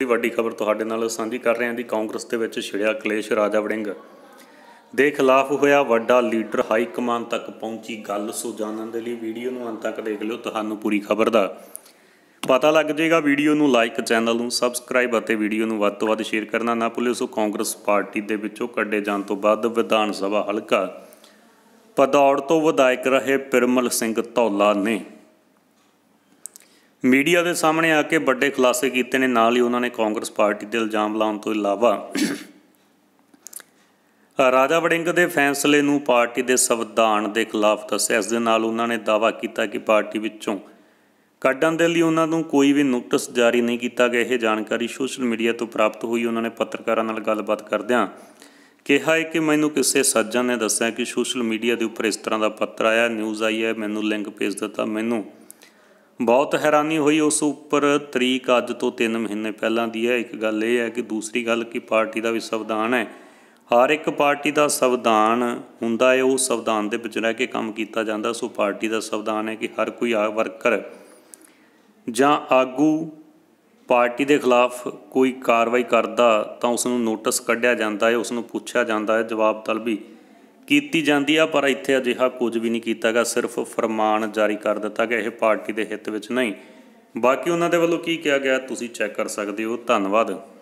ਦੀ ਵੱਡੀ ਖਬਰ ਤੁਹਾਡੇ ਨਾਲ ਸਾਂਝੀ ਕਰ ਰਹੇ ਹਾਂ ਜੀ, ਕਾਂਗਰਸ ਦੇ ਵਿੱਚ ਛਿੜਿਆ ਕਲੇਸ਼, ਰਾਜਾ ਵੜਿੰਗ। ਦੇ ਖਿਲਾਫ ਹੋਇਆ ਵੱਡਾ ਲੀਡਰ ਹਾਈ ਕਮਾਨ ਤੱਕ ਪਹੁੰਚੀ ਗੱਲ, ਸੋ ਜਾਣਨ ਦੇ ਲਈ ਵੀਡੀਓ ਨੂੰ ਅੰਤ ਤੱਕ ਦੇਖ ਲਿਓ ਤੁਹਾਨੂੰ ਪੂਰੀ ਖਬਰ ਦਾ। ਪਤਾ ਲੱਗ ਜਾਏਗਾ ਵੀਡੀਓ ਨੂੰ ਲਾਈਕ ਚੈਨਲ ਨੂੰ ਸਬਸਕ੍ਰਾਈਬ ਅਤੇ ਵੀਡੀਓ ਨੂੰ ਵੱਧ ਤੋਂ ਵੱਧ ਸ਼ੇਅਰ ਕਰਨਾ ਨਾ ਭੁੱਲਿਓ, ਸੋ ਕਾਂਗਰਸ ਪਾਰਟੀ ਦੇ ਵਿੱਚੋਂ ਕੱਢੇ ਜਾਣ ਤੋਂ ਬਾਅਦ ਵਿਧਾਨ ਸਭਾ ਹਲਕਾ। ਪਦੌੜ ਤੋਂ ਵਿਧਾਇਕ ਰਹੇ ਪਿਰਮਲ ਸਿੰਘ ਧੌਲਾ ਨੇ। ਮੀਡੀਆ ਦੇ ਸਾਹਮਣੇ ਆ ਕੇ ਵੱਡੇ ਖੁਲਾਸੇ ਕੀਤੇ ਨੇ, ਨਾਲ ਹੀ ਉਹਨਾਂ ਨੇ ਕਾਂਗਰਸ ਪਾਰਟੀ ਤੇ ਇਲਜ਼ਾਮ ਲਾਉਣ ਤੋਂ ਇਲਾਵਾ ਰਾਜਾ ਵੜਿੰਗ ਦੇ ਫੈਸਲੇ ਨੂੰ ਪਾਰਟੀ ਦੇ ਸੰਵਿਧਾਨ ਦੇ ਖਿਲਾਫ ਦੱਸਿਆ। ਇਸ ਦੇ ਨਾਲ ਉਹਨਾਂ ਨੇ ਦਾਅਵਾ ਕੀਤਾ ਕਿ ਪਾਰਟੀ ਵਿੱਚੋਂ ਕੱਢਣ ਦੇ ਲਈ ਉਹਨਾਂ ਨੂੰ ਕੋਈ ਵੀ ਨੋਟਿਸ ਜਾਰੀ ਨਹੀਂ ਕੀਤਾ ਗਿਆ। ਇਹ ਜਾਣਕਾਰੀ ਸੋਸ਼ਲ ਮੀਡੀਆ ਤੋਂ ਪ੍ਰਾਪਤ ਹੋਈ। ਉਹਨਾਂ ਨੇ ਪੱਤਰਕਾਰਾਂ ਨਾਲ ਗੱਲਬਾਤ ਕਰਦਿਆਂ ਕਿਹਾ ਹੈ ਕਿ ਮੈਨੂੰ ਕਿਸੇ ਸੱਜਣ ਨੇ ਦੱਸਿਆ ਕਿ ਸੋਸ਼ਲ ਮੀਡੀਆ ਦੇ ਉੱਪਰ ਇਸ ਤਰ੍ਹਾਂ ਦਾ ਪੱਤਰ ਆਇਆ, ਨਿਊਜ਼ ਆਈ ਹੈ, ਮੈਨੂੰ ਲਿੰਕ ਭੇਜ ਦਿੱਤਾ, ਮੈਨੂੰ ਬਹੁਤ ਹੈਰਾਨੀ ਹੋਈ ਉਸ ਉੱਪਰ। ਤਰੀਕ ਅੱਜ ਤੋਂ 3 ਮਹੀਨੇ ਪਹਿਲਾਂ ਦੀ ਹੈ। ਇੱਕ ਗੱਲ ਇਹ ਹੈ ਕਿ ਦੂਸਰੀ ਗੱਲ ਕਿ ਪਾਰਟੀ ਦਾ ਵੀ ਸੰਵਿਧਾਨ ਹੈ। ਹਰ ਇੱਕ ਪਾਰਟੀ ਦਾ ਸੰਵਿਧਾਨ ਹੁੰਦਾ ਹੈ। ਉਹ ਸੰਵਿਧਾਨ ਦੇ ਵਿੱਚ ਰਹਿ ਕੇ ਕੰਮ ਕੀਤਾ ਜਾਂਦਾ। ਸੋ ਪਾਰਟੀ ਦਾ ਸੰਵਿਧਾਨ ਹੈ ਕਿ ਹਰ ਕੋਈ ਆ ਵਰਕਰ ਜਾਂ ਆਗੂ ਪਾਰਟੀ ਦੇ ਖਿਲਾਫ ਕੋਈ ਕਾਰਵਾਈ ਕਰਦਾ ਤਾਂ ਉਸ ਨੂੰ ਨੋਟਿਸ ਕੱਢਿਆ ਜਾਂਦਾ ਹੈ। ਉਸ ਨੂੰ ਪੁੱਛਿਆ ਜਾਂਦਾ ਹੈ। ਜਵਾਬ ਤਲਬੀ ਕੀਤੀ ਜਾਂਦੀ ਆ, ਪਰ ਇੱਥੇ ਅਜਿਹਾ ਕੁਝ ਵੀ ਨਹੀਂ ਕੀਤਾ ਗਿਆ। ਸਿਰਫ ਫਰਮਾਨ ਜਾਰੀ ਕਰ ਦਿੱਤਾ ਗਿਆ, ਇਹ ਪਾਰਟੀ ਦੇ ਹਿੱਤ ਵਿੱਚ ਨਹੀਂ। ਬਾਕੀ ਉਹਨਾਂ ਦੇ ਵੱਲੋਂ ਕੀ ਕਿਹਾ ਗਿਆ, ਤੁਸੀਂ ਚੈੱਕ ਕਰ ਸਕਦੇ ਹੋ। ਧੰਨਵਾਦ।